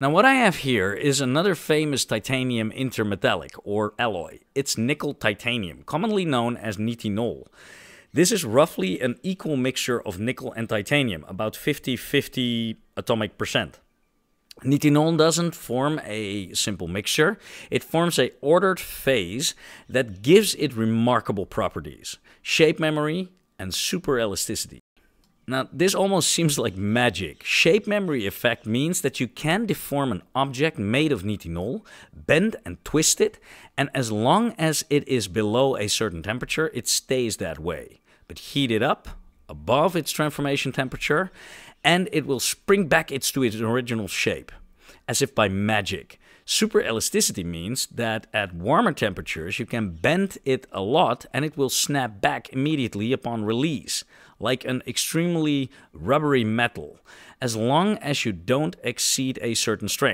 Now what I have here is another famous titanium intermetallic, or alloy. It's nickel titanium, commonly known as nitinol. This is roughly an equal mixture of nickel and titanium, about 50-50 atomic percent. Nitinol doesn't form a simple mixture, it forms a ordered phase that gives it remarkable properties, shape memory and super elasticity. Now, this almost seems like magic. Shape memory effect means that you can deform an object made of nitinol, bend and twist it, and as long as it is below a certain temperature, it stays that way. But heat it up above its transformation temperature, and it will spring back its to its original shape, as if by magic. Super elasticity means that at warmer temperatures you can bend it a lot and it will snap back immediately upon release, like an extremely rubbery metal, as long as you don't exceed a certain strength.